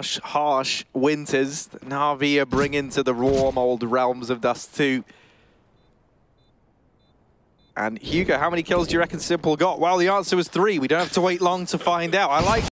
harsh, harsh winters that Na'Vi are bringing to the warm old realms of Dust 2. And Hugo, how many kills do you reckon Simple got? Well, the answer was three. We don't have to wait long to find out. I like